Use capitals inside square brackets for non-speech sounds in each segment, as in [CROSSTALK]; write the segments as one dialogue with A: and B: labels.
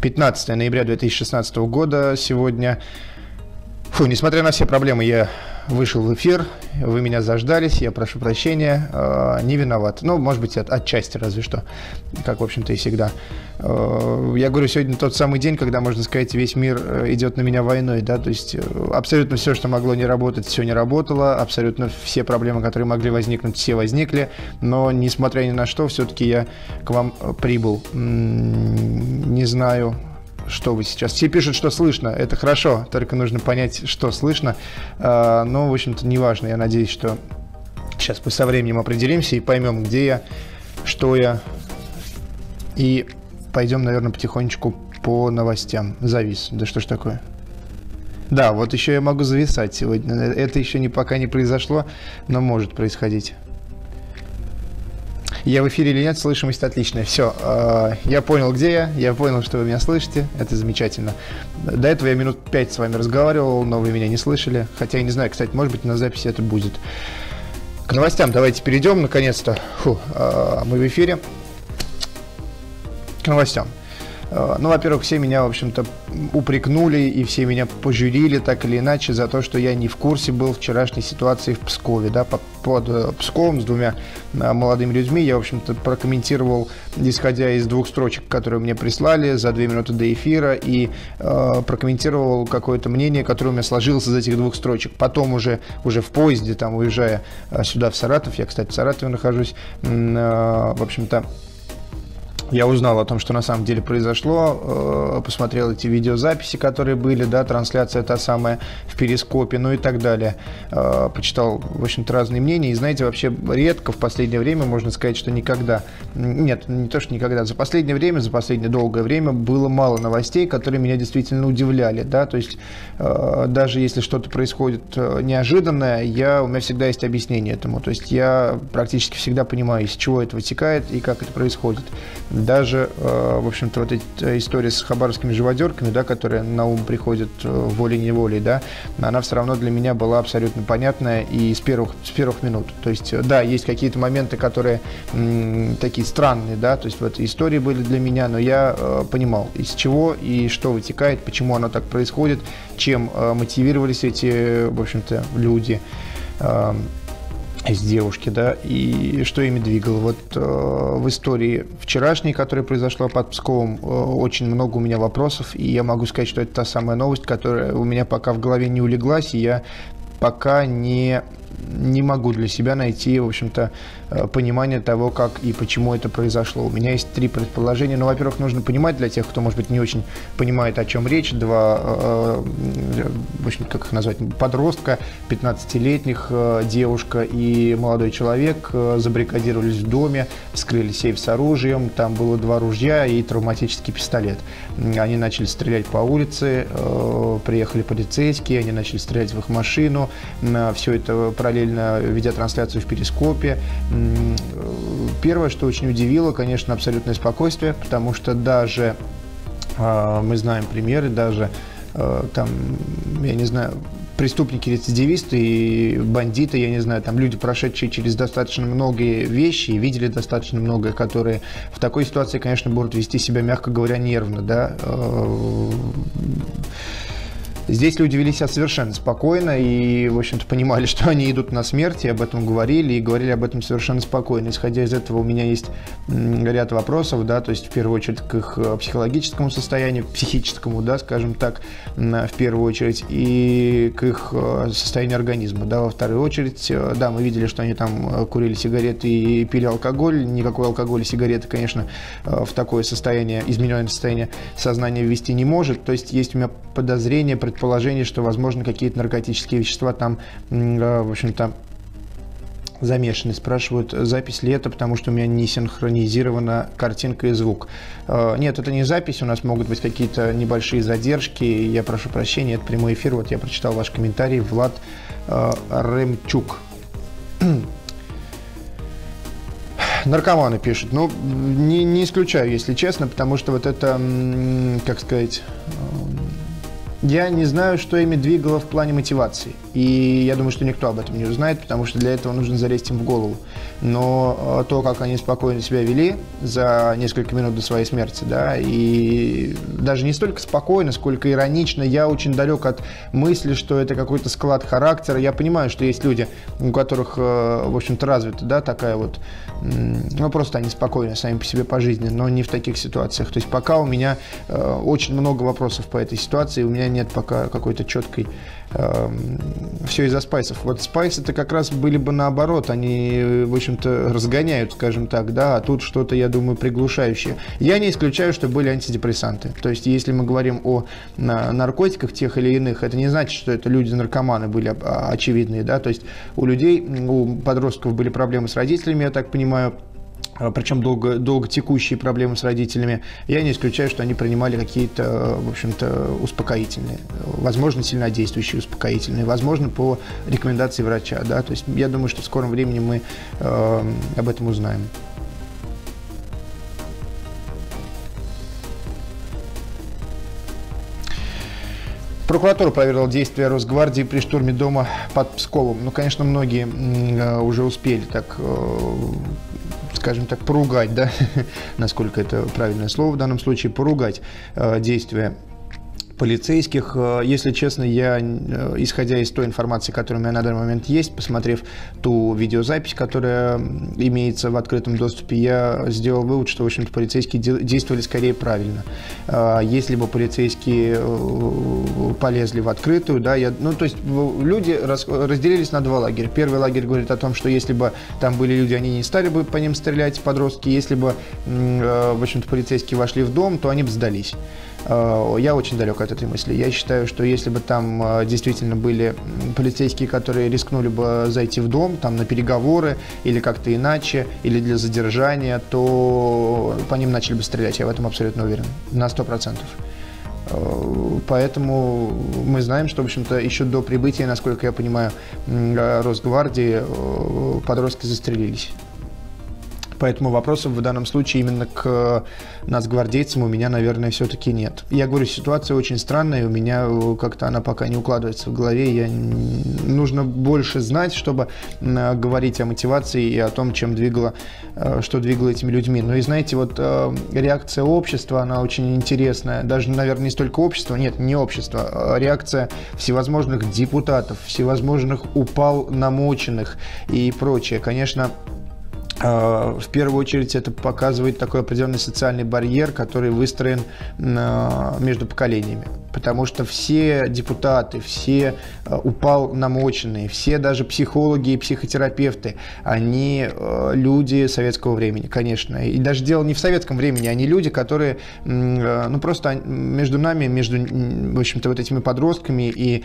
A: 15 ноября 2016 года сегодня. Фу, несмотря на все проблемы, я вышел в эфир, вы меня заждались, я прошу прощения, э, не виноват. Ну, может быть, от, отчасти разве что, как, в общем-то, и всегда. Э, я говорю, сегодня тот самый день, когда, можно сказать, весь мир э, идет на меня войной, да, то есть э, абсолютно все, что могло не работать, все не работало, абсолютно все проблемы, которые могли возникнуть, все возникли, но, несмотря ни на что, все-таки я к вам э, прибыл. Не знаю, что вы сейчас. Все пишут, что слышно. Это хорошо, только нужно понять, что слышно. А, но, в общем-то, неважно. Я надеюсь, что сейчас мы со временем определимся и поймем, где я, что я. И пойдем, наверное, потихонечку по новостям. Завис. Да что ж такое? Да, вот еще я могу зависать сегодня. Это еще не пока не произошло, но может происходить. Я в эфире или нет, слышимость отличная. Все, э, я понял, где я, я понял, что вы меня слышите, это замечательно. До этого я минут пять с вами разговаривал, но вы меня не слышали. Хотя я не знаю, кстати, может быть на записи это будет. К новостям давайте перейдем, наконец-то. Фу, э, мы в эфире. К новостям. Э, ну, во-первых, все меня, в общем-то, упрекнули и все меня пожурили так или иначе за то, что я не в курсе был вчерашней ситуации в Пскове, да, под, э, Псковом с двумя э, молодыми людьми. Я, в общем-то, прокомментировал, исходя из двух строчек, которые мне прислали за две минуты до эфира, и э, прокомментировал какое-то мнение, которое у меня сложилось из этих двух строчек. Потом уже, уже в поезде, там, уезжая сюда, в Саратов, я, кстати, в Саратове нахожусь, э, в общем-то, я узнал о том, что на самом деле произошло, э, посмотрел эти видеозаписи, которые были, да, трансляция та самая в перископе, ну и так далее. Э, почитал, в общем-то, разные мнения. И знаете, вообще редко в последнее время, можно сказать, что никогда, нет, не то, что никогда, за последнее время, за последнее долгое время было мало новостей, которые меня действительно удивляли, да, то есть э, даже если что-то происходит неожиданное, я, у меня всегда есть объяснение этому, то есть я практически всегда понимаю, из чего это вытекает и как это происходит даже, э, в общем-то, вот эта история с хабаровскими живодерками, да, которая на ум приходит э, волей-неволей, да, она все равно для меня была абсолютно понятная и с первых, с первых минут. То есть, э, да, есть какие-то моменты, которые м, такие странные, да, то есть в этой истории были для меня, но я э, понимал, из чего и что вытекает, почему оно так происходит, чем э, мотивировались эти, в общем-то, люди. Э, из девушки, да, и что ими двигало. Вот э, в истории вчерашней, которая произошла под Псковом, э, очень много у меня вопросов, и я могу сказать, что это та самая новость, которая у меня пока в голове не улеглась, и я пока не не могу для себя найти, в общем-то, э, понимание того, как и почему это произошло. У меня есть три предположения. Ну, во-первых, нужно понимать для тех, кто, может быть, не очень понимает, о чем речь. Два, э, э, в общем, как их назвать, подростка, 15-летних, девушка и молодой человек забаррикадировались в доме, вскрыли сейф с оружием, там было два ружья и травматический пистолет. Они начали стрелять по улице, приехали полицейские, они начали стрелять в их машину. Все это параллельно ведя трансляцию в Перископе. Первое, что очень удивило, конечно, абсолютное спокойствие, потому что даже а, мы знаем примеры, даже а, там, я не знаю, преступники, рецидивисты и бандиты, я не знаю, там люди, прошедшие через достаточно многие вещи и видели достаточно многое, которые в такой ситуации, конечно, будут вести себя, мягко говоря, нервно, да. Здесь люди вели себя совершенно спокойно и, в общем-то, понимали, [LAUGHS] что они идут на смерть, и об этом говорили, и говорили об этом совершенно спокойно. Исходя из этого, у меня есть ряд вопросов, да, то есть, в первую очередь, к их э, психологическому состоянию, психическому, да, скажем так, в первую очередь, и к их э, состоянию организма, да, во вторую очередь. Э, да, мы видели, что они там курили сигареты и пили алкоголь. Никакой алкоголь и сигареты, конечно, в такое состояние, измененное состояние сознания ввести не может. То есть, есть у меня подозрение, предположение, что, возможно, какие-то наркотические вещества там, э, в общем-то, замешаны. Спрашивают, запись ли это, потому что у меня не синхронизирована картинка и звук. Э, нет, это не запись, у нас могут быть какие-то небольшие задержки. Я прошу прощения, это прямой эфир. Вот я прочитал ваш комментарий. Влад э, Ремчук. [CLEARS THROAT] Наркоманы пишут. Ну, не, не исключаю, если честно, потому что вот это, как сказать, я не знаю, что ими двигало в плане мотивации. И я думаю, что никто об этом не узнает, потому что для этого нужно залезть им в голову. Но то, как они спокойно себя вели за несколько минут до своей смерти, да, и даже не столько спокойно, сколько иронично, я очень далек от мысли, что это какой-то склад характера. Я понимаю, что есть люди, у которых, в общем-то, развита, да, такая вот, ну, просто они спокойны сами по себе по жизни, но не в таких ситуациях. То есть пока у меня очень много вопросов по этой ситуации, у меня нет пока какой-то четкой Эм, все из-за спайсов. Вот спайсы это как раз были бы наоборот, они, в общем-то, разгоняют, скажем так, да, а тут что-то, я думаю, приглушающее. Я не исключаю, что были антидепрессанты. То есть, если мы говорим о наркотиках тех или иных, это не значит, что это люди-наркоманы были а, очевидные, да, то есть у людей, у подростков были проблемы с родителями, я так понимаю, причем долго, долго текущие проблемы с родителями, я не исключаю, что они принимали какие-то, в общем-то, успокоительные, возможно, сильнодействующие успокоительные, возможно, по рекомендации врача, да, то есть я думаю, что в скором времени мы э, об этом узнаем. Прокуратура проверила действия Росгвардии при штурме дома под Псковом. Ну, конечно, многие э, уже успели так э, скажем так, поругать, да, [LAUGHS] насколько это правильное слово в данном случае, поругать э, действия полицейских. Э, если честно, я, э, исходя из той информации, которая у меня на данный момент есть, посмотрев ту видеозапись, которая имеется в открытом доступе, я сделал вывод, что, в общем-то, полицейские действовали скорее правильно. Э, если бы полицейские полезли в открытую, да, я, ну, то есть люди разделились на два лагеря. Первый лагерь говорит о том, что если бы там были люди, они не стали бы по ним стрелять, подростки. Если бы, в общем-то, полицейские вошли в дом, то они бы сдались. Э, я очень далек от этой мысли. Я считаю, что если бы там э, действительно были полицейские, которые рискнули бы зайти в дом, там на переговоры или как-то иначе, или для задержания, то по ним начали бы стрелять. Я в этом абсолютно уверен. На сто процентов. Э, поэтому мы знаем, что, в общем-то, еще до прибытия, насколько я понимаю, Росгвардии подростки застрелились. Поэтому вопросов в данном случае именно к нас, гвардейцам, у меня, наверное, все-таки нет. Я говорю, ситуация очень странная, у меня э, как-то она пока не укладывается в голове. Я... Нужно больше знать, чтобы говорить о мотивации и о том, чем двигало, э, что двигало этими людьми. Ну и знаете, вот э, реакция общества, она очень интересная. Даже, наверное, не столько общества, нет, не общество, а реакция всевозможных депутатов, всевозможных упал намоченных и прочее. Конечно, в первую очередь это показывает такой определенный социальный барьер, который выстроен а, между поколениями. Потому что все депутаты, все а, упал намоченные, все даже психологи и психотерапевты, они люди советского времени, конечно. И даже дело не в советском времени, они люди, которые, ну просто между нами, между, в общем-то, вот этими подростками и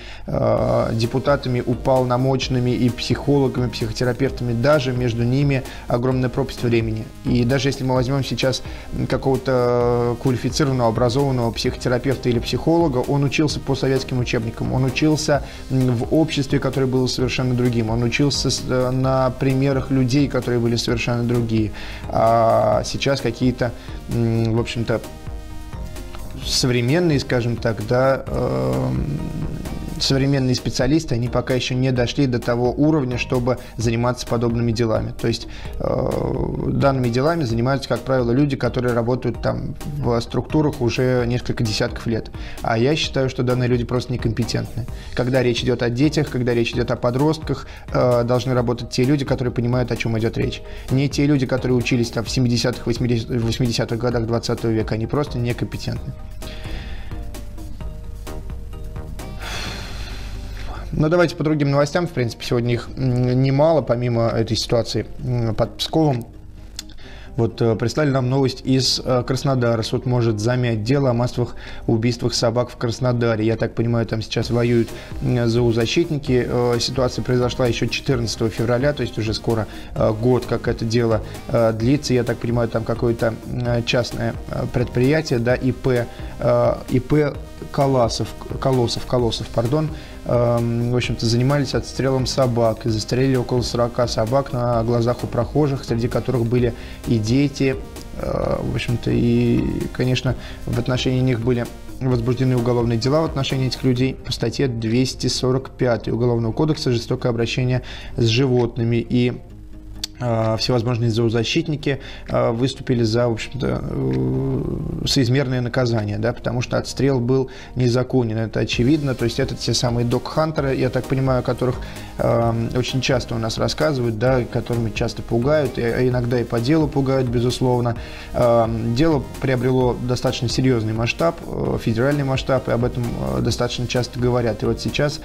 A: депутатами упал намоченными и психологами, психотерапевтами, даже между ними огромная пропасть времени. И даже если мы возьмем сейчас какого-то квалифицированного, образованного психотерапевта или психолога, он учился по советским учебникам, он учился в обществе, которое было совершенно другим, он учился э, на примерах людей, которые были совершенно другие. А сейчас какие-то, в общем-то, современные, скажем так, да, эм, современные специалисты, они пока еще не дошли до того уровня, чтобы заниматься подобными делами. То есть э, данными делами занимаются, как правило, люди, которые работают там в структурах уже несколько десятков лет. А я считаю, что данные люди просто некомпетентны. Когда речь идет о детях, когда речь идет о подростках, э, должны работать те люди, которые понимают, о чем идет речь. Не те люди, которые учились там в 70-х, 80-х годах 20 века, они просто некомпетентны. Но давайте по другим новостям. В принципе, сегодня их немало, помимо этой ситуации под Псковом. Вот э, прислали нам новость из э, Краснодара. Суд может замять дело о массовых убийствах собак в Краснодаре. Я так понимаю, там сейчас воюют зоозащитники. Э, ситуация произошла еще 14 февраля, то есть уже скоро год, как это дело длится. Я так понимаю, там какое-то частное предприятие, да, ИП, ИП Колосов, Колосов, Колосов, пардон, в общем-то, занимались отстрелом собак и застрелили около 40 собак на глазах у прохожих, среди которых были и дети, В общем-то, и, конечно, в отношении них были возбуждены уголовные дела в отношении этих людей по статье 245 Уголовного кодекса «Жестокое обращение с животными». И Э, всевозможные зоозащитники э, выступили за, в общем-то, э, соизмерное наказание, да, потому что отстрел был незаконен, это очевидно. То есть это те самые док-хантеры, я так понимаю, о которых очень часто у нас рассказывают, да, которыми часто пугают, а иногда и по делу пугают, безусловно. Дело приобрело достаточно серьезный масштаб, федеральный масштаб, и об этом достаточно часто говорят. И вот сейчас,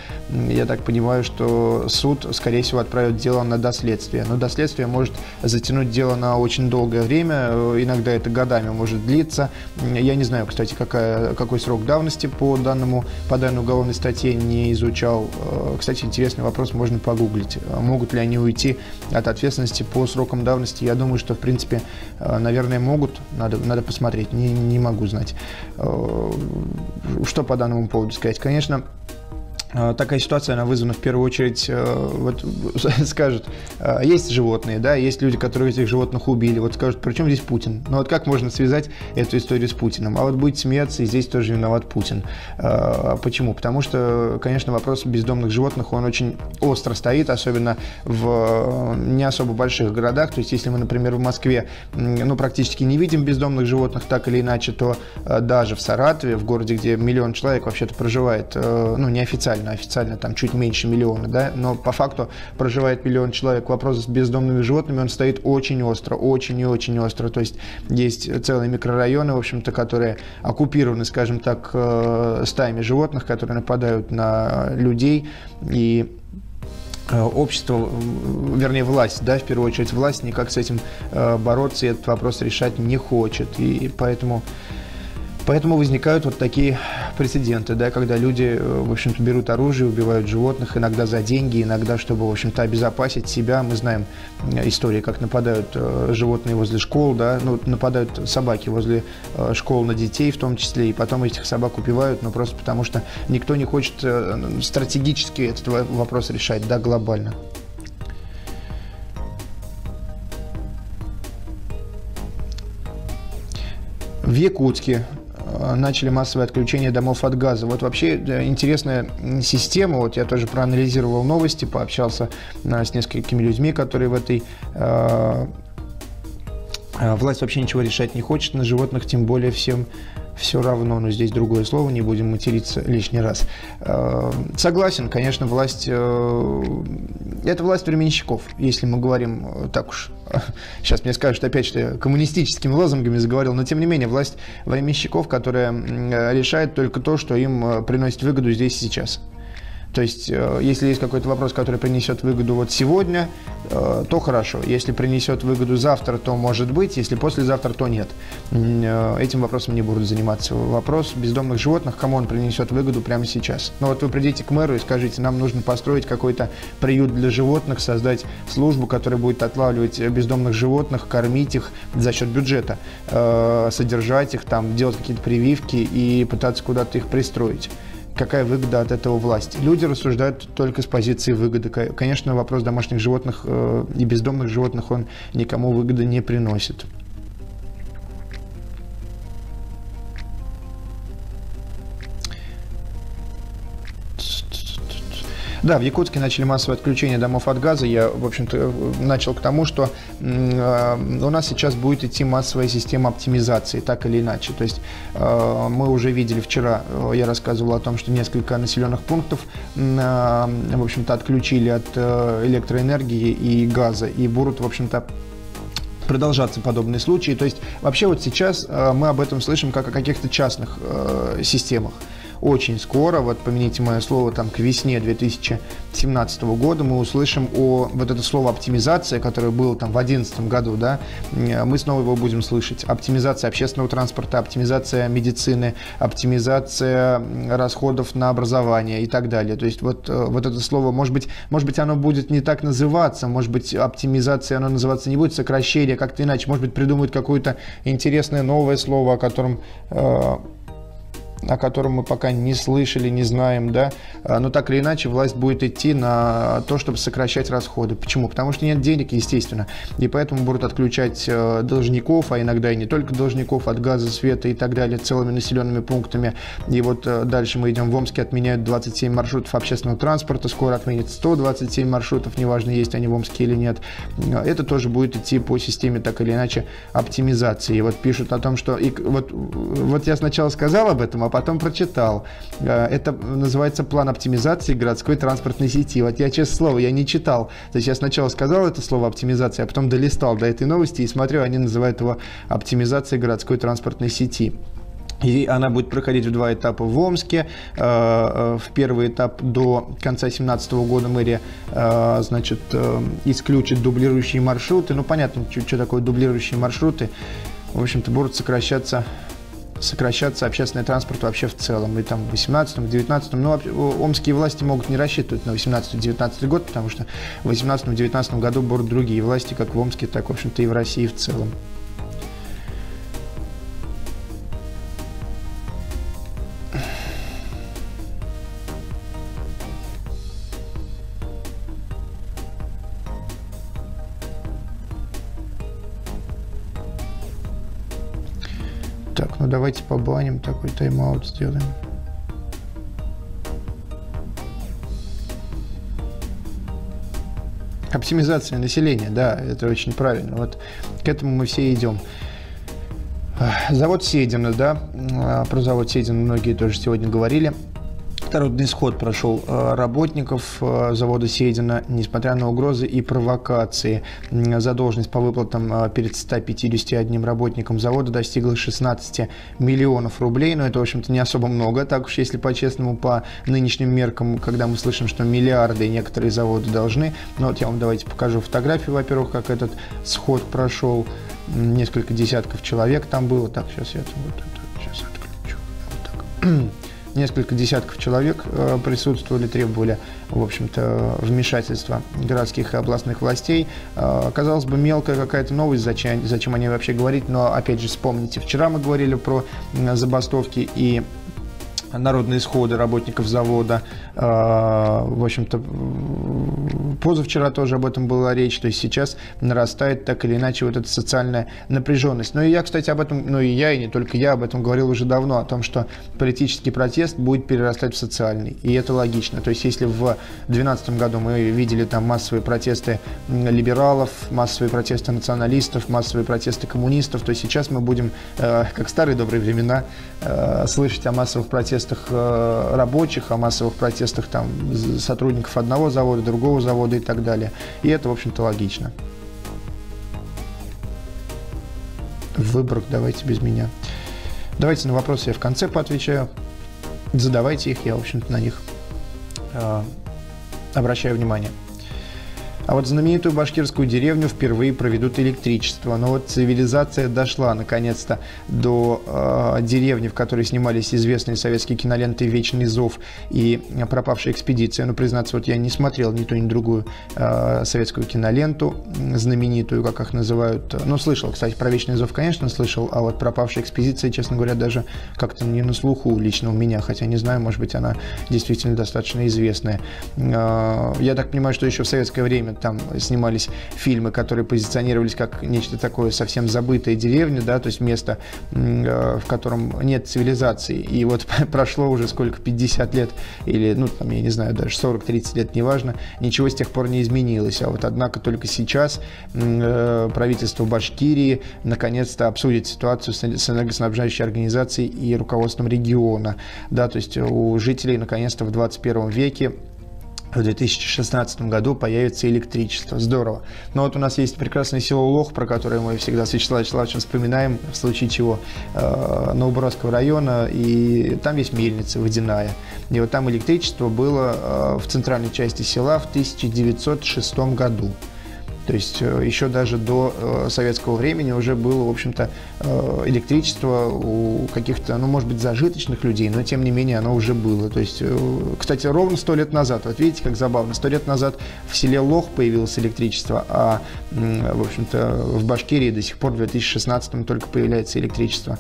A: я так понимаю, что суд, скорее всего, отправит дело на доследствие. Но доследствие следствие может затянуть дело на очень долгое время, э, иногда это годами может длиться. Я не знаю, кстати, какая, какой срок давности по, данному, по данной уголовной статье не изучал. Э, кстати, интересный вопрос, можно погуглить. Могут ли они уйти от ответственности по срокам давности? Я думаю, что, в принципе, э, наверное, могут. Надо, надо посмотреть, не, не могу знать. Что по данному поводу сказать? Конечно, такая ситуация, она вызвана в первую очередь, э, вот [LAUGHS] скажут, а, есть животные, да, есть люди, которые этих животных убили, вот скажут, при чем здесь Путин? Ну вот как можно связать эту историю с Путиным? А вот будет смеяться, и здесь тоже виноват Путин. А, почему? Потому что, конечно, вопрос бездомных животных, он очень остро стоит, особенно в не особо больших городах, то есть если мы, например, в Москве, ну, практически не видим бездомных животных так или иначе, то даже в Саратове, в городе, где миллион человек вообще-то проживает, э, ну, неофициально, официально, официально там чуть меньше миллиона, да, но по факту проживает миллион человек. Вопрос с бездомными животными, он стоит очень остро, очень и очень остро. То есть есть целые микрорайоны, в общем-то, которые оккупированы, скажем так, э, стаями животных, которые нападают на людей и э, общество, вернее власть, да, в первую очередь власть никак с этим э, бороться и этот вопрос решать не хочет. И поэтому Поэтому возникают вот такие прецеденты, да, когда люди, э, в общем-то, берут оружие, убивают животных, иногда за деньги, иногда, чтобы, в общем-то, обезопасить себя. Мы знаем э, истории, как нападают э, животные возле школ, да, ну, нападают собаки возле школ на детей в том числе, и потом этих собак убивают, ну, просто потому что никто не хочет стратегически этот вопрос решать, да, глобально. В Якутске начали массовое отключение домов от газа. Вот вообще э, интересная система. Вот я тоже проанализировал новости, пообщался э, с несколькими людьми, которые в этой Власть вообще ничего решать не хочет на животных, тем более всем все равно, но здесь другое слово, не будем материться лишний раз. Э, согласен, конечно, власть, э, это власть временщиков, если мы говорим э, так уж, [LAUGHS] сейчас мне скажут опять, что я коммунистическими лозунгами заговорил, но тем не менее, власть временщиков, которая решает только то, что им приносит выгоду здесь и сейчас. То есть, э, если есть какой-то вопрос, который принесет выгоду вот сегодня, э, то хорошо. Если принесет выгоду завтра, то может быть. Если послезавтра, то нет. Э, этим вопросом не будут заниматься. Вопрос бездомных животных, кому он принесет выгоду прямо сейчас. Ну вот вы придите к мэру и скажите, нам нужно построить какой-то приют для животных, создать службу, которая будет отлавливать бездомных животных, кормить их за счет бюджета, содержать их, там, делать какие-то прививки и пытаться куда-то их пристроить какая выгода от этого власти. Люди рассуждают только с позиции выгоды. Конечно, вопрос домашних животных э, и бездомных животных, он никому выгоды не приносит. Да, в Якутске начали массовое отключение домов от газа. Я, в общем-то, начал к тому, что э, у нас сейчас будет идти массовая система оптимизации, так или иначе. То есть э, мы уже видели вчера, э, я рассказывал о том, что несколько населенных пунктов, в общем-то, отключили от электроэнергии и газа и будут, в общем-то, продолжаться подобные случаи. То есть вообще вот сейчас мы об этом слышим как о каких-то частных системах очень скоро, вот помяните мое слово, там к весне 2017 года мы услышим о вот это слово оптимизация, которое было там в 2011 году, да, мы снова его будем слышать. Оптимизация общественного транспорта, оптимизация медицины, оптимизация расходов на образование и так далее. То есть вот, э, вот это слово, может быть, может быть, оно будет не так называться, может быть, оптимизация оно называться не будет, сокращение, как-то иначе, может быть, придумают какое-то интересное новое слово, о котором э, о котором мы пока не слышали, не знаем, да, а, но так или иначе власть будет идти на то, чтобы сокращать расходы. Почему? Потому что нет денег, естественно, и поэтому будут отключать э, должников, а иногда и не только должников от газа, света и так далее, целыми населенными пунктами. И вот э, дальше мы идем в Омске, отменяют 27 маршрутов общественного транспорта, скоро отменят 127 маршрутов, неважно, есть они в Омске или нет. Это тоже будет идти по системе так или иначе оптимизации. И вот пишут о том, что... И вот, вот я сначала сказал об этом, а потом прочитал. Э, это называется план оптимизации городской транспортной сети. Вот я, честное слово, я не читал. То есть я сначала сказал это слово оптимизация, а потом долистал до этой новости и смотрю, они называют его оптимизацией городской транспортной сети. И она будет проходить в два этапа в Омске. Э, э, в первый этап до конца 2017 года мэрия значит, исключит дублирующие маршруты. Ну, понятно, что, что такое дублирующие маршруты. В общем-то, будут сокращаться сокращаться общественный транспорт вообще в целом. И там в 18 19 ну, омские власти могут не рассчитывать на 18-19 год, потому что в 18-19 году будут другие власти, как в Омске, так, в общем-то, и в России в целом. Так, ну давайте побаним, такой тайм-аут сделаем. Оптимизация населения, да, это очень правильно. Вот к этому мы все идем. Завод Седина, да, а, про завод Седина многие тоже сегодня говорили. Народный исход прошел э, работников э, завода Седина, несмотря на угрозы и провокации. Задолженность по выплатам э, перед 151 работникам завода достигла 16 миллионов рублей, но это, в общем-то, не особо много, так уж если по-честному, по нынешним меркам, когда мы слышим, что миллиарды некоторые заводы должны. Но вот я вам давайте покажу фотографию, во-первых, как этот сход прошел. Несколько десятков человек там было. Так, сейчас я это вот это сейчас отключу. Вот так. [CLEARS THROAT] несколько десятков человек э, присутствовали, требовали, в общем-то, вмешательства городских и областных властей. Э, казалось бы, мелкая какая-то новость, зачем, зачем они вообще говорить, но, опять же, вспомните, вчера мы говорили про забастовки и народные исходы работников завода. А, в общем-то, позавчера тоже об этом была речь. То есть сейчас нарастает так или иначе вот эта социальная напряженность. Ну и я, кстати, об этом, ну и я, и не только я, об этом говорил уже давно, о том, что политический протест будет перерастать в социальный. И это логично. То есть если в 2012 году мы видели там массовые протесты либералов, массовые протесты националистов, массовые протесты коммунистов, то сейчас мы будем, э, как старые добрые времена, э, слышать о массовых протестах протестах э, рабочих, о массовых протестах там, сотрудников одного завода, другого завода и так далее. И это, в общем-то, логично. Выборг давайте без меня. Давайте на вопросы я в конце поотвечаю. Задавайте их, я, в общем-то, на них э, обращаю внимание. А вот знаменитую башкирскую деревню впервые проведут электричество. Но вот цивилизация дошла наконец-то до э, деревни, в которой снимались известные советские киноленты «Вечный зов» и «Пропавшая экспедиция». Но, признаться, вот я не смотрел ни ту, ни другую э, советскую киноленту, знаменитую, как их называют. Ну, слышал, кстати, про «Вечный зов», конечно, слышал, а вот «Пропавшая экспедиция», честно говоря, даже как-то не на слуху лично у меня, хотя не знаю, может быть, она действительно достаточно известная. Э, я так понимаю, что еще в советское время там снимались фильмы, которые позиционировались как нечто такое совсем забытое деревня, да, то есть место, э, в котором нет цивилизации. И вот [LAUGHS] прошло уже сколько, 50 лет или, ну, там, я не знаю, даже 40-30 лет, неважно, ничего с тех пор не изменилось. А вот однако только сейчас э, правительство Башкирии наконец-то обсудит ситуацию с энергоснабжающей организацией и руководством региона. Да, то есть у жителей наконец-то в 21 веке в 2016 году появится электричество. Здорово. Но вот у нас есть прекрасное село Лох, про которое мы всегда с Вячеславом Вячеславовичем вспоминаем, в случае чего, э, Новобородского района, и там есть мельница водяная. И вот там электричество было э, в центральной части села в 1906 году. То есть э, еще даже до э, советского времени уже было, в общем-то, э, электричество у каких-то, ну, может быть, зажиточных людей, но тем не менее оно уже было. То есть, кстати, ровно сто лет назад, вот видите, как забавно, сто лет назад в селе Лох появилось электричество, а, в общем-то, в Башкирии до сих пор в 2016 только появляется электричество.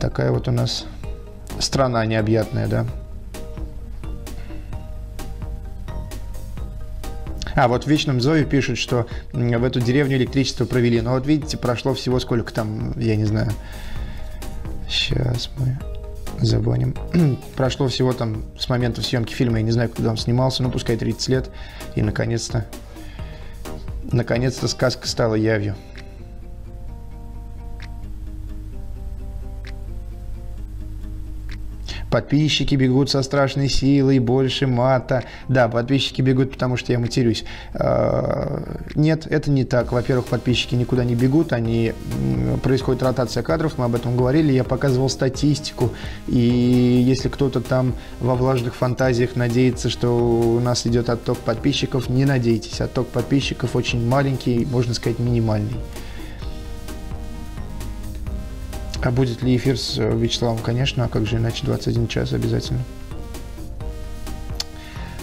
A: Такая вот у нас страна необъятная, да. А, вот в Вечном Зове пишут, что в эту деревню электричество провели. Но вот видите, прошло всего сколько там, я не знаю. Сейчас мы забаним. [CLEARS THROAT] прошло всего там с момента съемки фильма, я не знаю, когда он снимался, ну пускай 30 лет. И наконец-то, наконец-то сказка стала явью. Подписчики бегут со страшной силой, больше мата. Да, подписчики бегут, потому что я матерюсь. А, нет, это не так. Во-первых, подписчики никуда не бегут, они происходит ротация кадров, мы об этом говорили, я показывал статистику, и если кто-то там во влажных фантазиях надеется, что у нас идет отток подписчиков, не надейтесь, отток подписчиков очень маленький, можно сказать, минимальный. А будет ли эфир с э, Вячеславом? Конечно, а как же иначе 21 час обязательно.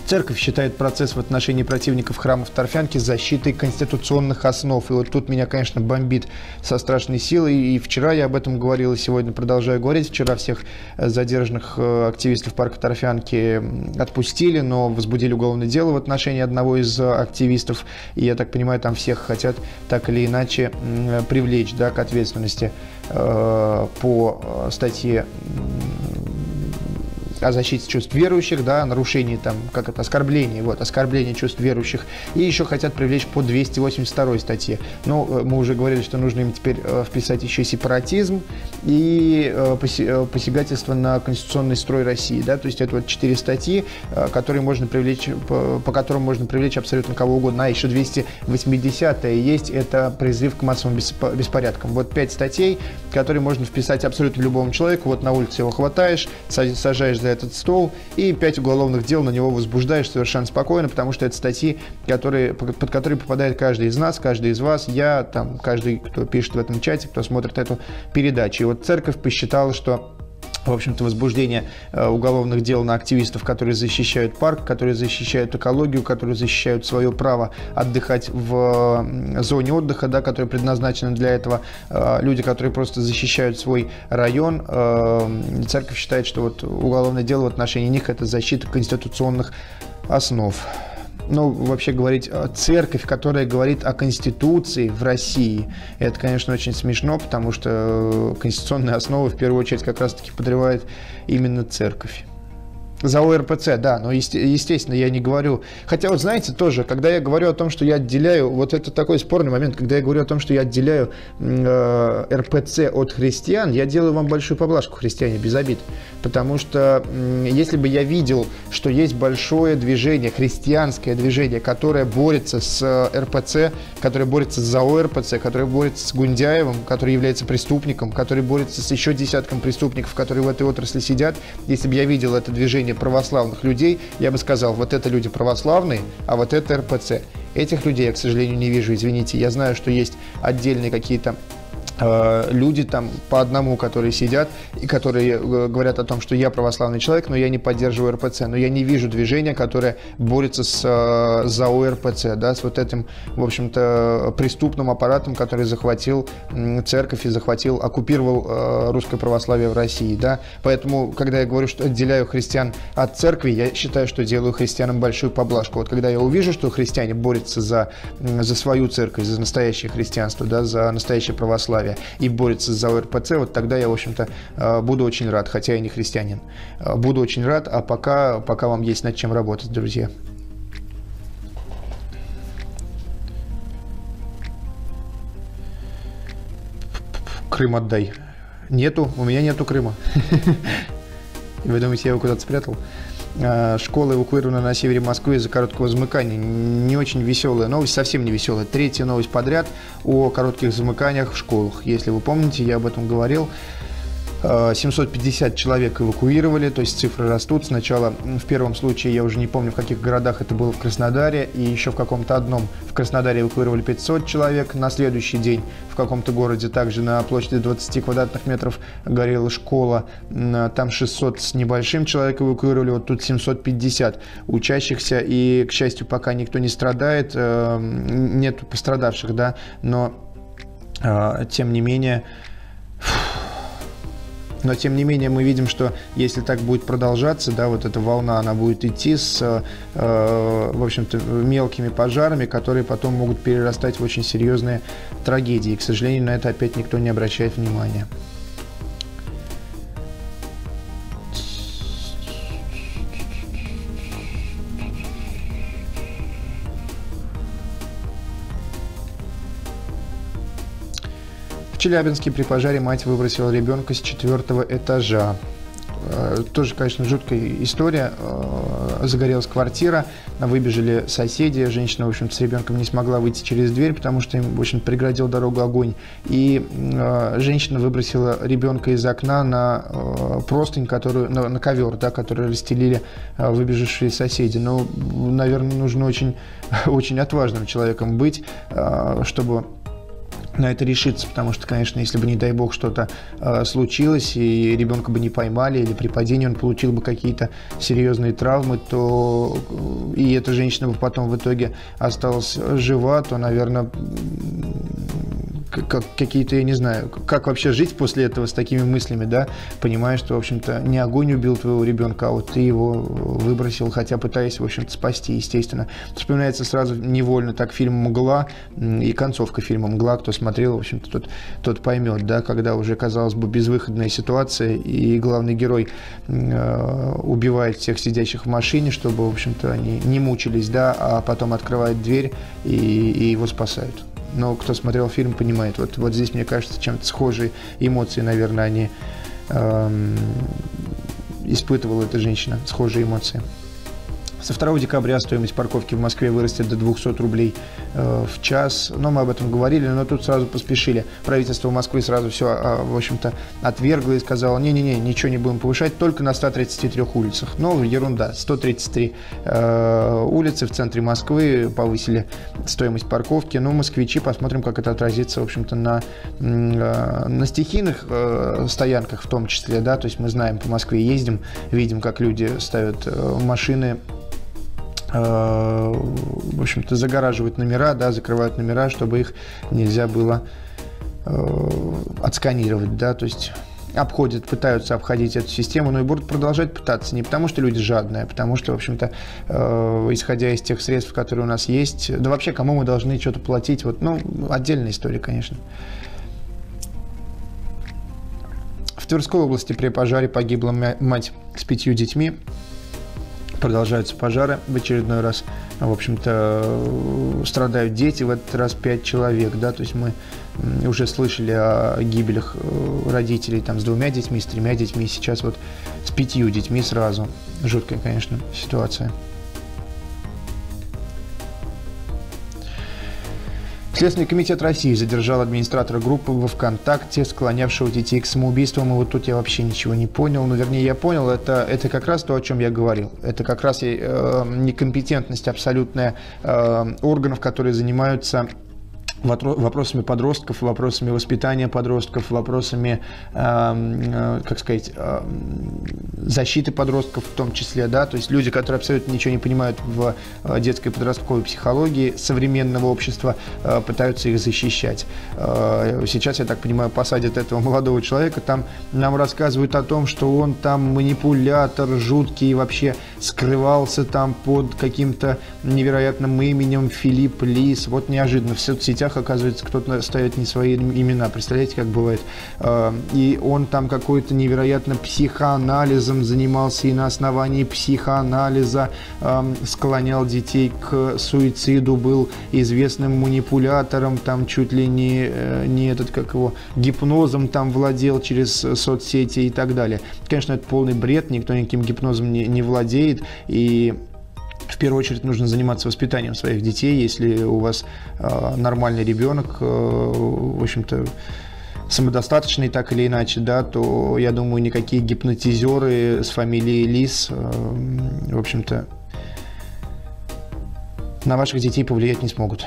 A: Церковь считает процесс в отношении противников храмов Торфянки защитой конституционных основ. И вот тут меня, конечно, бомбит со страшной силой. И вчера я об этом говорил, и сегодня продолжаю говорить. Вчера всех э, задержанных э, активистов парка Торфянки отпустили, но возбудили уголовное дело в отношении одного из активистов. И я так понимаю, там всех хотят так или иначе привлечь да, к ответственности. Э, по э, статье о защите чувств верующих, да, нарушении там, как это, оскорбление, вот, оскорбление чувств верующих, и еще хотят привлечь по 282 статье. Но э, мы уже говорили, что нужно им теперь э, вписать еще сепаратизм и э, посягательство на конституционный строй России, да, то есть это вот четыре статьи, которые можно привлечь, по, по которым можно привлечь абсолютно кого угодно, а еще 280 есть, это призыв к массовым беспорядкам. Вот пять статей, которые можно вписать абсолютно любому человеку, вот на улице его хватаешь, сажаешь за этот стол и пять уголовных дел на него возбуждаешь совершенно спокойно, потому что это статьи, которые, под которые попадает каждый из нас, каждый из вас, я, там, каждый, кто пишет в этом чате, кто смотрит эту передачу. И вот церковь посчитала, что в общем-то, возбуждение э, уголовных дел на активистов, которые защищают парк, которые защищают экологию, которые защищают свое право отдыхать в зоне отдыха, да, которая предназначена для этого. Э, люди, которые просто защищают свой район. Э, церковь считает, что вот уголовное дело в отношении них – это защита конституционных основ ну, вообще говорить о церковь, которая говорит о Конституции в России, это, конечно, очень смешно, потому что конституционные основы, в первую очередь, как раз-таки подрывает именно церковь. За ОРПЦ, да, но естественно я не говорю. Хотя вот знаете тоже, когда я говорю о том, что я отделяю, вот это такой спорный момент, когда я говорю о том, что я отделяю э, РПЦ от христиан, я делаю вам большую поблажку, христиане, без обид. Потому что э, если бы я видел, что есть большое движение, христианское движение, которое борется с э, РПЦ, которое борется за ОРПЦ, которое борется с Гундяевым, который является преступником, который борется с еще десятком преступников, которые в этой отрасли сидят, если бы я видел это движение движение православных людей, я бы сказал, вот это люди православные, а вот это РПЦ. Этих людей я, к сожалению, не вижу, извините. Я знаю, что есть отдельные какие-то люди там по одному, которые сидят и которые э, говорят о том, что я православный человек, но я не поддерживаю РПЦ, но я не вижу движения, которое борется с э, ЗАО РПЦ, да, с вот этим, в общем-то, преступным аппаратом, который захватил церковь и захватил, оккупировал русское православие в России, да, поэтому, когда я говорю, что отделяю христиан от церкви, я считаю, что делаю христианам большую поблажку. Вот когда я увижу, что христиане борются за, за свою церковь, за настоящее христианство, да, за настоящее православие, православия и борется за ОРПЦ, вот тогда я, в общем-то, э, буду очень рад, хотя я не христианин. Э, буду очень рад, а пока, пока вам есть над чем работать, друзья. Крым отдай. Нету, у меня нету Крыма. [LAUGHS] Вы думаете, я его куда-то спрятал? Э, школа эвакуирована на севере Москвы из-за короткого замыкания. Не очень веселая новость, совсем не веселая. Третья новость подряд о коротких замыканиях в школах. Если вы помните, я об этом говорил. 750 э, человек эвакуировали, то есть цифры растут. Сначала в первом случае, я уже не помню, в каких городах это было в Краснодаре, и еще в каком-то одном в Краснодаре эвакуировали 500 человек. На следующий день в каком-то городе также на площади 20 квадратных метров горела школа. Там 600 с небольшим человек эвакуировали, вот тут 750 учащихся. И, к счастью, пока никто не страдает, э, нет пострадавших, да, но э, тем не менее Но, тем не менее, мы видим, что если так будет продолжаться, да, вот эта волна, она будет идти с, э, в общем-то, мелкими пожарами, которые потом могут перерастать в очень серьезные трагедии. И, к сожалению, на это опять никто не обращает внимания. Челябинске при пожаре мать выбросила ребенка с четвертого этажа. Э, тоже, конечно, жуткая история. Э, загорелась квартира, выбежали соседи. Женщина, в общем с ребенком не смогла выйти через дверь, потому что им, в общем преградил дорогу огонь. И э, женщина выбросила ребенка из окна на простынь, которую, на, на ковер, да, который расстелили выбежавшие соседи. Но, наверное, нужно очень, [LAUGHS] очень отважным человеком быть, чтобы на это решиться, потому что, конечно, если бы, не дай бог, что-то э, случилось, и ребенка бы не поймали, или при падении он получил бы какие-то серьезные травмы, то э, и эта женщина бы потом в итоге осталась жива, то, наверное, как, какие-то, я не знаю, как вообще жить после этого с такими мыслями, да, понимая, что, в общем-то, не огонь убил твоего ребенка, а вот ты его выбросил, хотя пытаясь, в общем-то, спасти, естественно. Вспоминается сразу невольно так фильм «Мгла» и концовка фильма «Мгла», кто смотрел, в общем-то, тот, тот поймет, да, когда уже, казалось бы, безвыходная ситуация, и главный герой э, убивает всех сидящих в машине, чтобы, в общем-то, они не мучились, да, а потом открывает дверь и, и его спасают но кто смотрел фильм, понимает. Вот, вот здесь, мне кажется, чем-то схожие эмоции, наверное, они эм, испытывала эта женщина, схожие эмоции. Со 2 декабря стоимость парковки в Москве вырастет до 200 рублей э, в час. Но мы об этом говорили, но тут сразу поспешили. Правительство Москвы сразу все, а, в общем-то, отвергло и сказало, не-не-не, ничего не будем повышать, только на 133 улицах. Но ерунда, 133 э, улицы в центре Москвы повысили стоимость парковки. Но москвичи, посмотрим, как это отразится, в общем-то, на, э, на стихийных стоянках в том числе, да, то есть мы знаем, по Москве ездим, видим, как люди ставят машины в общем-то, загораживают номера, да, закрывают номера, чтобы их нельзя было э, отсканировать, да, то есть обходят, пытаются обходить эту систему, но и будут продолжать пытаться. Не потому, что люди жадные, а потому что, в общем-то, э, исходя из тех средств, которые у нас есть, да вообще, кому мы должны что-то платить, вот, ну, отдельная история, конечно. В Тверской области при пожаре погибла мать с пятью детьми продолжаются пожары в очередной раз. В общем-то, страдают дети, в этот раз 5 человек, да, то есть мы уже слышали о гибелях э, родителей там с двумя детьми, с тремя детьми, сейчас вот с пятью детьми сразу. Жуткая, конечно, ситуация. Следственный комитет России задержал администратора группы во ВКонтакте, склонявшего детей к самоубийствам. И вот тут я вообще ничего не понял. Ну, вернее, я понял, это, это как раз то, о чем я говорил. Это как раз э, некомпетентность абсолютная э, органов, которые занимаются вопросами подростков, вопросами воспитания подростков, вопросами, эм, э, как сказать, э, защиты подростков в том числе, да, то есть люди, которые абсолютно ничего не понимают в э, детской подростковой психологии современного общества, э, пытаются их защищать. Сейчас, я так понимаю, посадят этого молодого человека, там нам рассказывают о том, что он там манипулятор жуткий, и вообще скрывался там под каким-то невероятным именем Филипп Лис, вот неожиданно в соцсетях местах, оказывается, кто-то ставит не свои имена. Представляете, как бывает? А, и он там какой-то невероятно психоанализом занимался и на основании психоанализа склонял детей к суициду, был известным манипулятором, там чуть ли не, э, не этот, как его, гипнозом там владел через соцсети и так далее. Конечно, это полный бред, никто никаким гипнозом не, не владеет, и в первую очередь нужно заниматься воспитанием своих детей. Если у вас э, нормальный ребенок, э, в общем-то, самодостаточный так или иначе, да, то я думаю, никакие гипнотизеры с фамилией Лис, э, в общем-то, на ваших детей повлиять не смогут.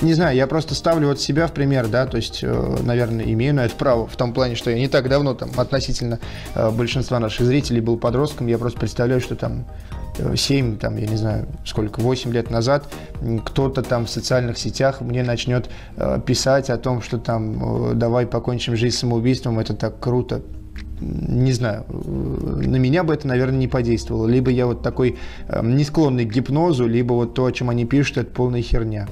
A: не знаю, я просто ставлю вот себя в пример, да, то есть, э, наверное, имею на это право в том плане, что я не так давно там относительно э, большинства наших зрителей был подростком, я просто представляю, что там 7, там, я не знаю, сколько, 8 лет назад кто-то там в социальных сетях мне начнет э, писать о том, что там э, давай покончим жизнь самоубийством, это так круто. Не знаю, на меня бы это, наверное, не подействовало. Либо я вот такой э, не склонный к гипнозу, либо вот то, о чем они пишут, это полная херня.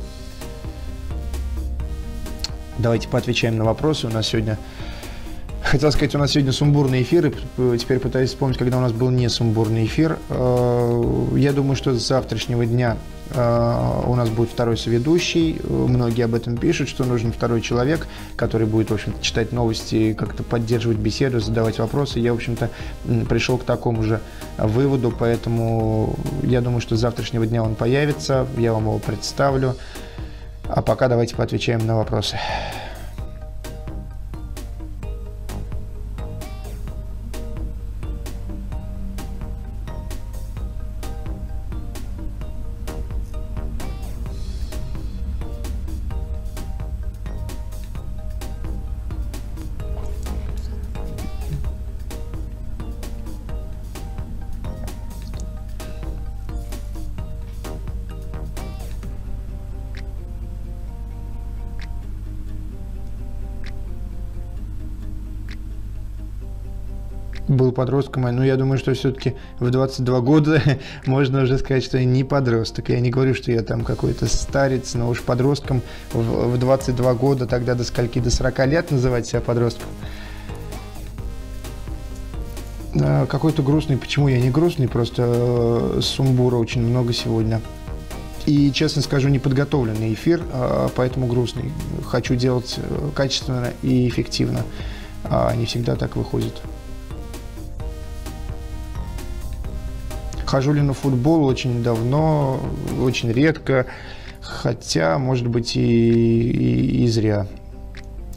A: Давайте поотвечаем на вопросы. У нас сегодня Хотел сказать, у нас сегодня сумбурный эфир, и теперь пытаюсь вспомнить, когда у нас был не сумбурный эфир. Э, я думаю, что с завтрашнего дня э, у нас будет второй соведущий. Многие об этом пишут, что нужен второй человек, который будет, в общем читать новости, как-то поддерживать беседу, задавать вопросы. Я, в общем-то, пришел к такому же выводу, поэтому я думаю, что с завтрашнего дня он появится, я вам его представлю. А пока давайте поотвечаем на вопросы. Подростком, но я думаю, что все-таки в 22 года [LAUGHS] можно уже сказать, что я не подросток. Я не говорю, что я там какой-то старец, но уж подростком в 22 года, тогда до скольки, до 40 лет называть себя подростком. Какой-то грустный. Почему я не грустный? Просто э, сумбура очень много сегодня. И, честно скажу, неподготовленный эфир, а, поэтому грустный. Хочу делать э, качественно и эффективно. А не всегда так выходит. Хожу ли на футбол очень давно, очень редко, хотя, может быть, и, и, и зря.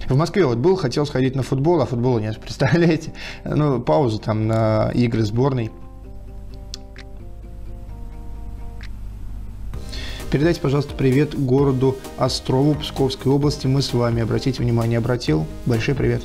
A: В Москве вот был, хотел сходить на футбол, а футбола нет, [LAUGHS] представляете? Ну, пауза там на игры сборной. Передайте, пожалуйста, привет городу Острову Псковской области. Мы с вами. Обратите внимание, обратил. Большой привет.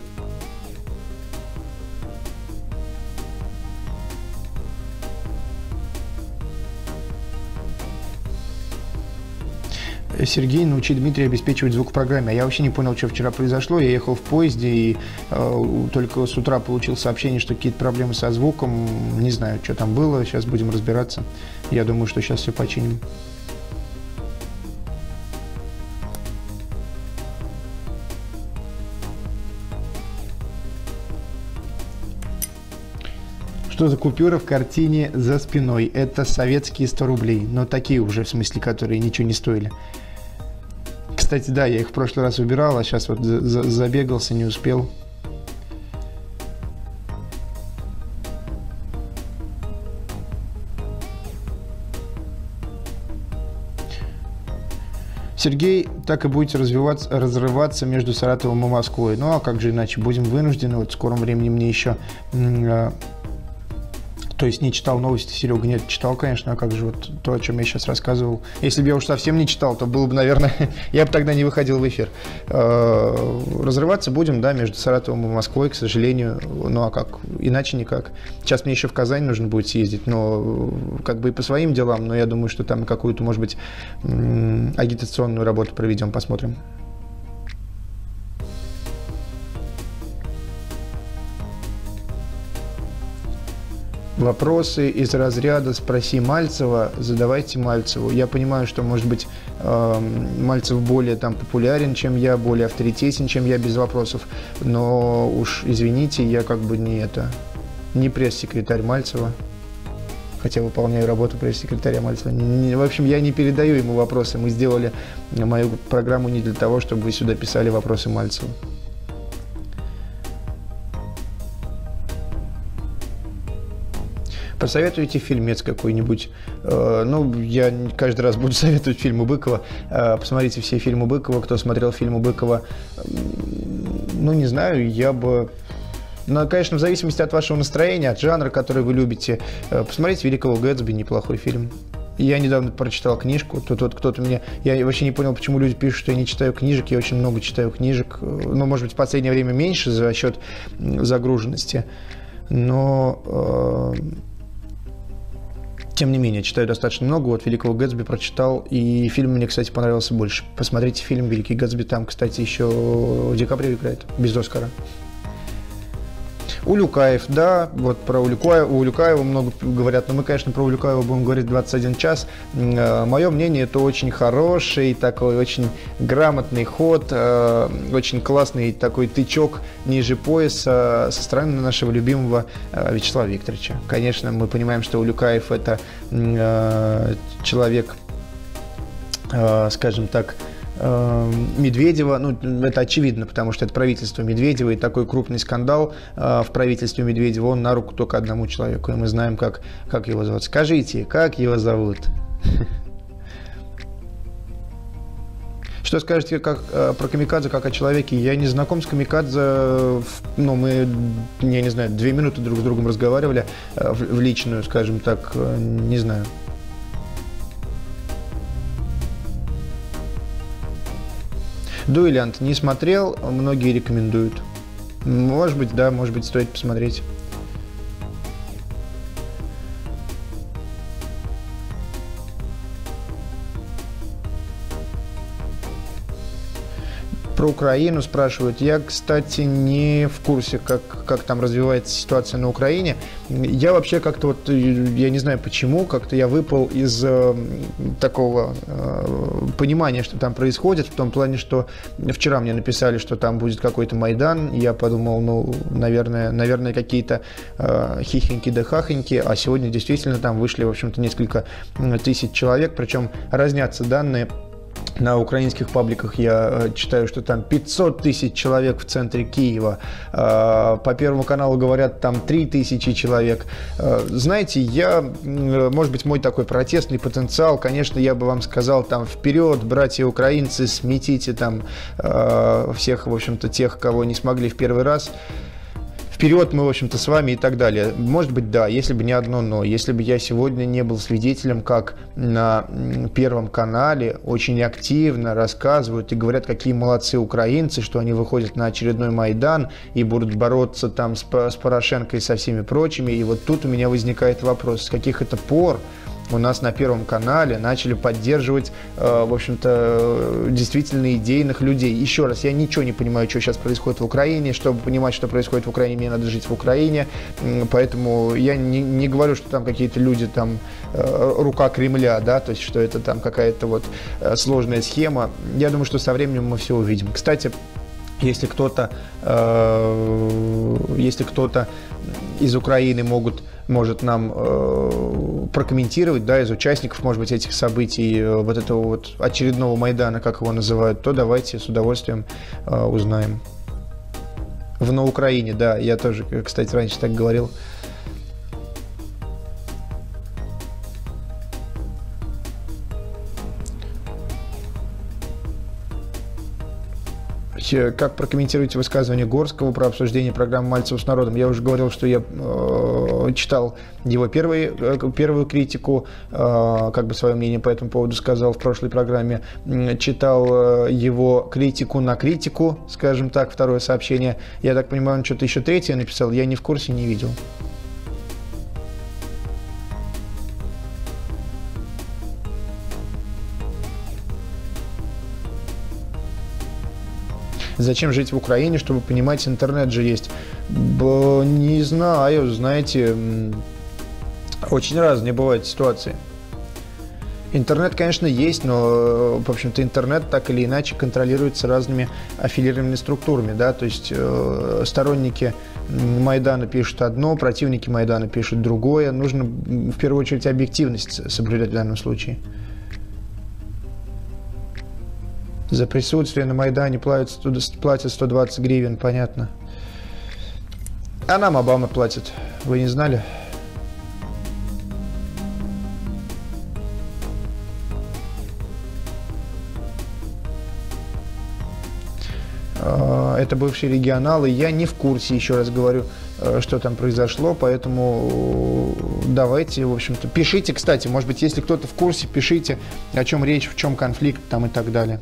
A: Сергей научил Дмитрия обеспечивать звук в программе. А я вообще не понял, что вчера произошло. Я ехал в поезде и э, только с утра получил сообщение, что какие-то проблемы со звуком. Не знаю, что там было. Сейчас будем разбираться. Я думаю, что сейчас все починим. что за купюра в картине за спиной. Это советские 100 рублей, но такие уже, в смысле, которые ничего не стоили. Кстати, да, я их в прошлый раз убирал, а сейчас вот забегался, не успел. Сергей, так и будете развиваться, разрываться между Саратовым и Москвой. Ну, а как же иначе? Будем вынуждены. Вот в скором времени мне еще то есть не читал новости, Серега нет, читал, конечно, а как же вот то, о чем я сейчас рассказывал. Если бы я уж совсем не читал, то было бы, наверное, [LAUGHS] я бы тогда не выходил в эфир. Э, разрываться будем, да, между Саратовым и Москвой, к сожалению. Ну а как? Иначе никак. Сейчас мне еще в Казань нужно будет съездить, но как бы и по своим делам, но я думаю, что там какую-то, может быть, агитационную работу проведем, посмотрим. Вопросы из разряда «спроси Мальцева», задавайте Мальцеву. Я понимаю, что, может быть, эм, Мальцев более там популярен, чем я, более авторитетен, чем я, без вопросов, но уж извините, я как бы не это, не пресс-секретарь Мальцева, хотя выполняю работу пресс-секретаря Мальцева. В общем, я не передаю ему вопросы. Мы сделали мою программу не для того, чтобы вы сюда писали вопросы Мальцеву. Посоветуйте фильмец какой-нибудь. Э, ну, я каждый раз буду [LAUGHS] советовать фильмы Быкова. Э, посмотрите все фильмы Быкова. Кто смотрел фильмы Быкова, ну, не знаю, я бы... Ну, конечно, в зависимости от вашего настроения, от жанра, который вы любите. Э, посмотрите «Великого Гэтсби», неплохой фильм. Я недавно прочитал книжку, тут вот кто-то мне... Я вообще не понял, почему люди пишут, что я не читаю книжек. Я очень много читаю книжек. Ну, может быть, в последнее время меньше за счет загруженности. Но... Э, тем не менее, читаю достаточно много. Вот «Великого Гэтсби» прочитал, и фильм мне, кстати, понравился больше. Посмотрите фильм «Великий Гэтсби», там, кстати, еще Ди Каприо играет, без Оскара. Улюкаев, да, вот про Улюкаева, Улюкаева много говорят, но мы, конечно, про Улюкаева будем говорить 21 час. Э, Мое мнение, это очень хороший, такой очень грамотный ход, э, очень классный такой тычок ниже пояса со стороны нашего любимого э, Вячеслава Викторовича. Конечно, мы понимаем, что Улюкаев это человек, скажем так, Медведева, ну, это очевидно, потому что это правительство Медведева, и такой крупный скандал э, в правительстве Медведева, он на руку только одному человеку, и мы знаем, как, как его зовут. Скажите, как его зовут? [LAUGHS] Что скажете как, э, про Камикадзе как о человеке? Я не знаком с Камикадзе, ну, мы, я не знаю, две минуты друг с другом разговаривали э, в личную, скажем так, не знаю. Дуэлянт не смотрел, многие рекомендуют. Может быть, да, может быть, стоит посмотреть. Про Украину спрашивают. Я, кстати, не в курсе, как, как там развивается ситуация на Украине. Я вообще как-то вот, я не знаю почему, как-то я выпал из э, такого э, понимания, что там происходит, в том плане, что вчера мне написали, что там будет какой-то Майдан, я подумал, ну, наверное, наверное какие-то э, хихоньки да хахоньки, а сегодня действительно там вышли, в общем-то, несколько тысяч человек, причем разнятся данные на украинских пабликах я э, читаю, что там 500 тысяч человек в центре Киева. Э, по Первому каналу говорят, там 3 тысячи человек. Э, знаете, я, может быть, мой такой протестный потенциал, конечно, я бы вам сказал, там, вперед, братья украинцы, сметите там всех, в общем-то, тех, кого не смогли в первый раз вперед мы, в общем-то, с вами и так далее. Может быть, да, если бы не одно но. Если бы я сегодня не был свидетелем, как на Первом канале очень активно рассказывают и говорят, какие молодцы украинцы, что они выходят на очередной Майдан и будут бороться там с, Порошенко и со всеми прочими. И вот тут у меня возникает вопрос, с каких это пор у нас на Первом канале начали поддерживать, э, в общем-то, действительно идейных людей. Еще раз, я ничего не понимаю, что сейчас происходит в Украине. Чтобы понимать, что происходит в Украине, мне надо жить в Украине. Поэтому я не, не говорю, что там какие-то люди, там, э, рука Кремля, да, то есть, что это там какая-то вот э, сложная схема. Я думаю, что со временем мы все увидим. Кстати, если кто-то, э, если кто-то из Украины могут может нам э, прокомментировать, да, из участников, может быть, этих событий, э, вот этого вот очередного Майдана, как его называют, то давайте с удовольствием э, узнаем. В на Украине, да, я тоже, кстати, раньше так говорил. Как прокомментируете высказывание Горского про обсуждение программы Мальцева с народом? Я уже говорил, что я э, читал его первый, э, первую критику, э, как бы свое мнение по этому поводу сказал в прошлой программе. Читал э, его критику на критику, скажем так, второе сообщение. Я так понимаю, он что-то еще третье написал, я не в курсе, не видел. Зачем жить в Украине, чтобы понимать, интернет же есть? Не знаю, знаете, очень разные бывают ситуации. Интернет, конечно, есть, но, в общем-то, интернет так или иначе контролируется разными аффилированными структурами, да, то есть э, сторонники Майдана пишут одно, противники Майдана пишут другое. Нужно в первую очередь объективность соблюдать в данном случае. За присутствие на Майдане платят 120 гривен, понятно. А нам Обама платит. Вы не знали? А, это бывшие регионалы. Я не в курсе, еще раз говорю, э, что там произошло, поэтому давайте, в общем-то, пишите, кстати, может быть, если кто-то в курсе, пишите, о чем речь, в чем конфликт там и так далее.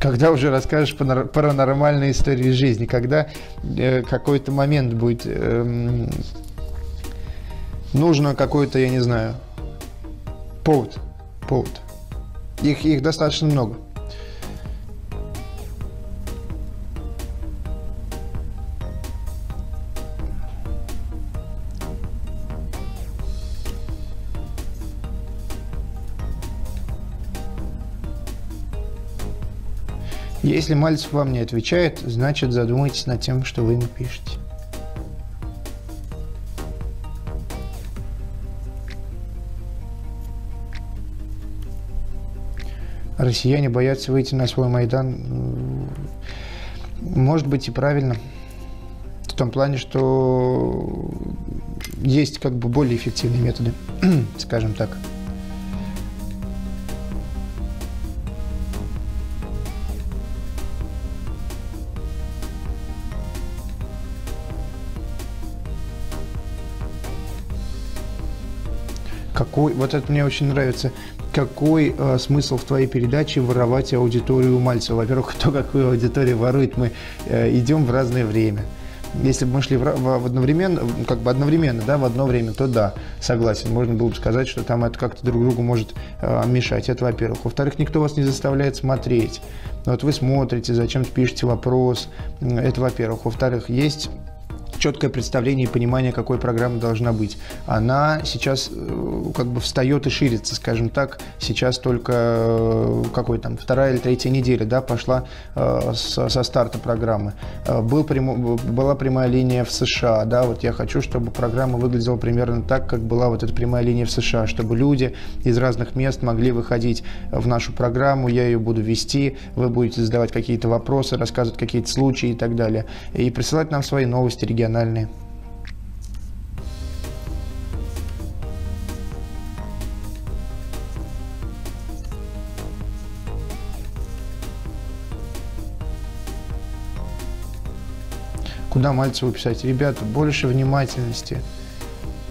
A: Когда уже расскажешь паранормальные истории жизни, когда э, какой-то момент будет э, нужно какой-то, я не знаю, повод, повод. Их, их достаточно много. Если Мальцев вам не отвечает, значит задумайтесь над тем, что вы ему пишете. Россияне боятся выйти на свой Майдан. Может быть и правильно. В том плане, что есть как бы более эффективные методы, [CLEARS THROAT] скажем так. Какой, вот это мне очень нравится, какой э, смысл в твоей передаче воровать аудиторию Мальцева? Во-первых, [LAUGHS] то, какую аудиторию ворует, мы э, идем в разное время. Если бы мы шли в, в, в одновременно, как бы одновременно, да, в одно время, то да, согласен. Можно было бы сказать, что там это как-то друг другу может э, мешать. Это во-первых. Во-вторых, никто вас не заставляет смотреть. Вот вы смотрите, зачем пишете вопрос. Это во-первых. Во-вторых, есть четкое представление и понимание, какой программа должна быть. Она сейчас э, как бы встает и ширится, скажем так. Сейчас только э, какой там вторая или третья неделя, да, пошла э, со, со старта программы. Был прямо, была прямая линия в США, да, вот я хочу, чтобы программа выглядела примерно так, как была вот эта прямая линия в США, чтобы люди из разных мест могли выходить в нашу программу, я ее буду вести, вы будете задавать какие-то вопросы, рассказывать какие-то случаи и так далее. И присылать нам свои новости региональные региональные. Куда Мальцеву писать? Ребята, больше внимательности.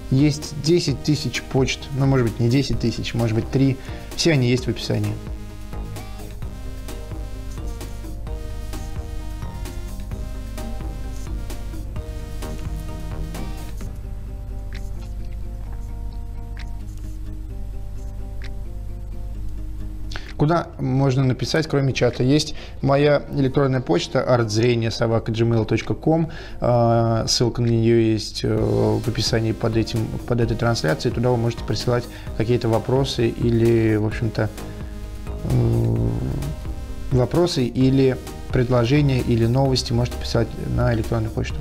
A: Есть 10 тысяч почт, ну, может быть, не 10 тысяч, может быть, 3. Все они есть в описании. Куда можно написать, кроме чата? Есть моя электронная почта artzрение собака.gmail.com. А, ссылка на нее есть э, в описании под, этим, под этой трансляцией. Туда вы можете присылать какие-то вопросы или, в общем-то, вопросы или предложения или новости можете писать на электронную почту.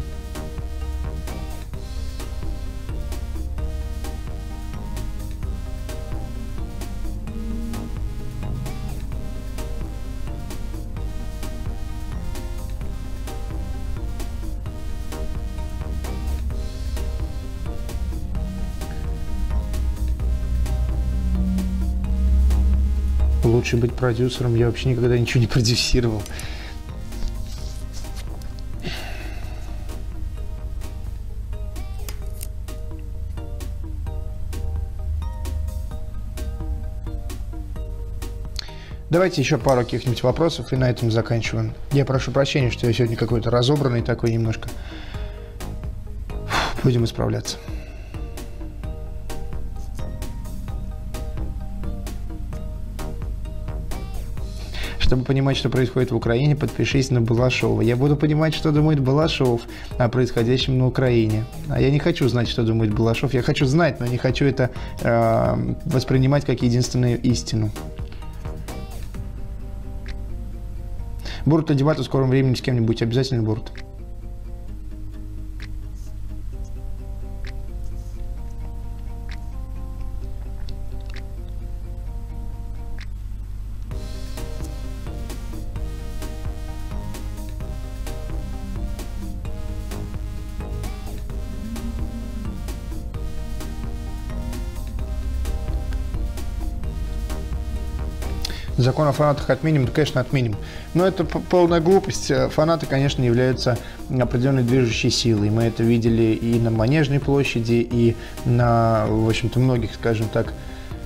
A: Лучше быть продюсером. Я вообще никогда ничего не продюсировал. Давайте еще пару каких-нибудь вопросов и на этом заканчиваем. Я прошу прощения, что я сегодня какой-то разобранный такой немножко. Будем исправляться. Чтобы понимать, что происходит в Украине, подпишись на Балашова. Я буду понимать, что думает Балашов о происходящем на Украине. А я не хочу знать, что думает Балашов. Я хочу знать, но не хочу это э, воспринимать как единственную истину. Будут дебаты в скором времени с кем-нибудь. Обязательно будут. Закон о фанатах отменим, да, конечно, отменим. Но это полная глупость. Фанаты, конечно, являются определенной движущей силой. Мы это видели и на Манежной площади, и на, в общем-то, многих, скажем так,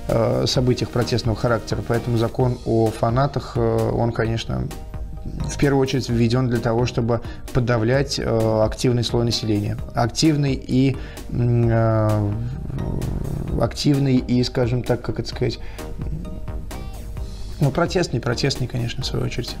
A: э, событиях протестного характера. Поэтому закон о фанатах, э, он, конечно, в первую очередь введен для того, чтобы подавлять э, активный слой населения. Активный и э, активный и, скажем так, как это сказать, ну, протестный, протестный, конечно, в свою очередь.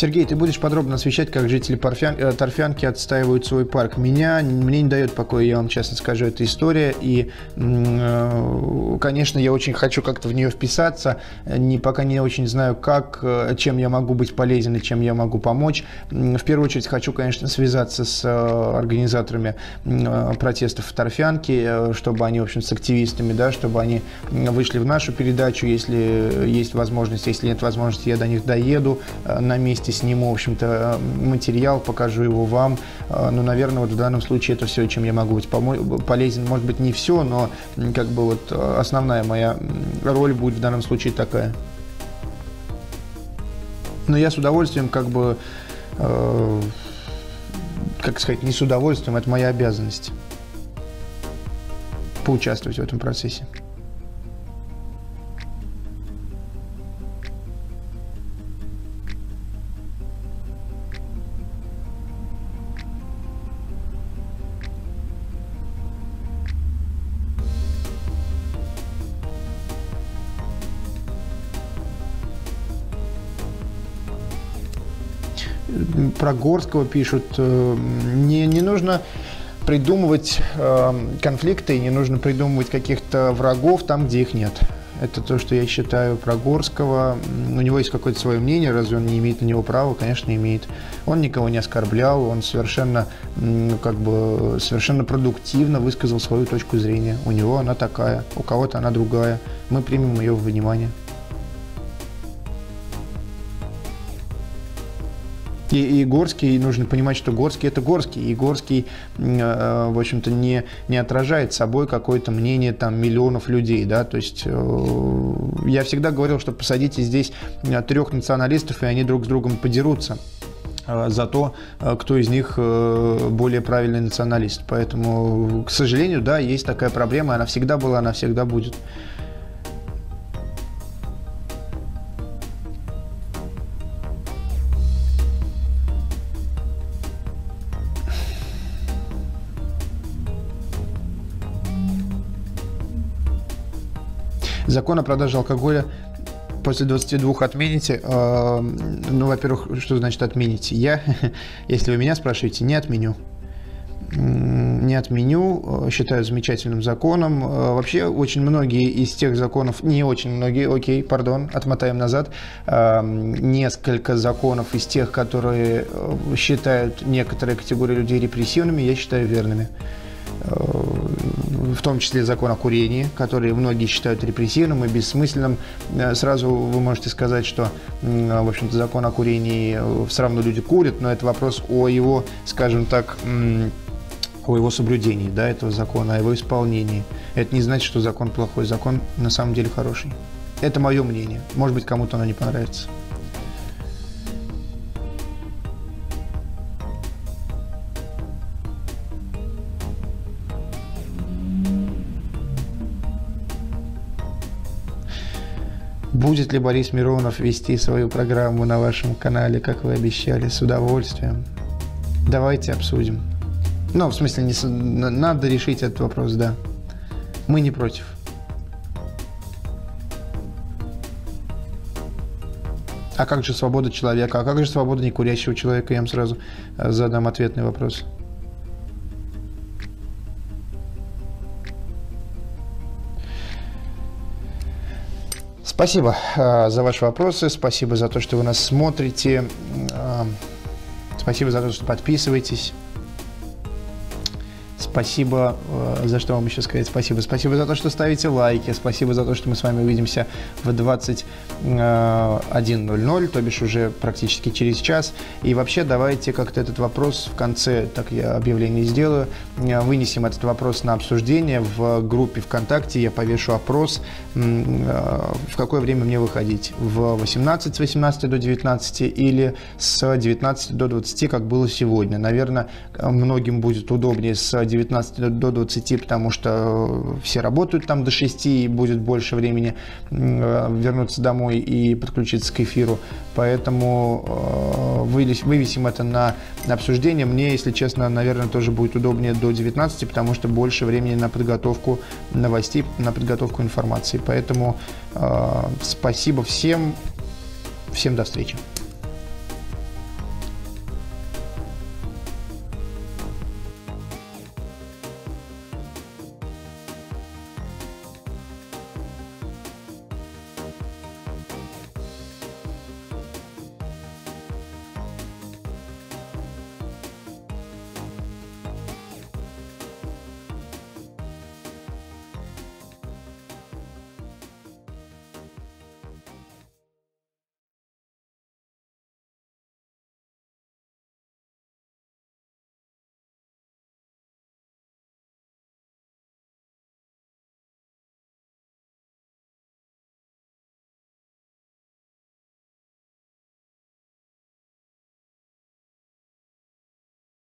A: Сергей, ты будешь подробно освещать, как жители Парфян, э, Торфянки отстаивают свой парк. Меня, мне не дает покоя, я вам честно скажу, эта история. И, э, конечно, я очень хочу как-то в нее вписаться. Не, пока не очень знаю, как, э, чем я могу быть полезен и чем я могу помочь. В первую очередь хочу, конечно, связаться с организаторами протестов в Торфянке, чтобы они, в общем, с активистами, да, чтобы они вышли в нашу передачу, если есть возможность. Если нет возможности, я до них доеду на месте вместе сниму, в общем-то, материал, покажу его вам. А, ну, наверное, вот в данном случае это все, чем я могу быть полезен. Может быть, не все, но как бы вот а, основная моя роль будет в данном случае такая. Но я с удовольствием как бы, э, как сказать, не с удовольствием, это моя обязанность поучаствовать в этом процессе. Про Горского пишут. Э, не, не нужно придумывать э, конфликты, не нужно придумывать каких-то врагов там, где их нет. Это то, что я считаю про Горского. У него есть какое-то свое мнение, разве он не имеет на него права? Конечно, имеет. Он никого не оскорблял, он совершенно, ну, как бы, совершенно продуктивно высказал свою точку зрения. У него она такая, у кого-то она другая. Мы примем ее в внимание. И, и Горский, нужно понимать, что Горский это Горский, и Горский, э, в общем-то, не, не отражает собой какое-то мнение там миллионов людей, да, то есть э, я всегда говорил, что посадите здесь э, трех националистов, и они друг с другом подерутся за то, кто из них более правильный националист. Поэтому, к сожалению, да, есть такая проблема, она всегда была, она всегда будет. Закон о продаже алкоголя после 22 отмените. Э, ну, во-первых, что значит отмените? Я, [LAUGHS] если вы меня спрашиваете, не отменю. Не отменю, э, считаю замечательным законом. Э, вообще, очень многие из тех законов, не очень многие, окей, пардон, отмотаем назад, несколько законов из тех, которые считают некоторые категории людей репрессивными, я считаю верными в том числе закон о курении, который многие считают репрессивным и бессмысленным. Э, сразу вы можете сказать, что, в общем-то, закон о курении э, все равно люди курят, но это вопрос о его, скажем так, о его соблюдении, да, этого закона, о его исполнении. Это не значит, что закон плохой, закон на самом деле хороший. Это мое мнение. Может быть, кому-то оно не понравится. Будет ли Борис Миронов вести свою программу на вашем канале, как вы обещали, с удовольствием? Давайте обсудим. Ну, в смысле, не, надо решить этот вопрос, да. Мы не против. А как же свобода человека? А как же свобода некурящего человека? Я вам сразу э, задам ответный вопрос. Спасибо э, за ваши вопросы, спасибо за то, что вы нас смотрите, э, спасибо за то, что подписываетесь. Спасибо, э, за что вам еще сказать спасибо. Спасибо за то, что ставите лайки. Спасибо за то, что мы с вами увидимся в 21.00, то бишь уже практически через час. И вообще давайте как-то этот вопрос в конце, так я объявление сделаю, вынесем этот вопрос на обсуждение в группе ВКонтакте. Я повешу опрос, в какое время мне выходить. В 18 с 18 до 19 или с 19 до 20, как было сегодня. Наверное, многим будет удобнее с 19 до 20, потому что все работают там до 6 и будет больше времени вернуться домой и подключиться к эфиру. Поэтому э, вывесим это на обсуждение. Мне, если честно, наверное, тоже будет удобнее до 19, потому что больше времени на подготовку новостей, на подготовку информации. Поэтому э, спасибо всем. Всем до встречи.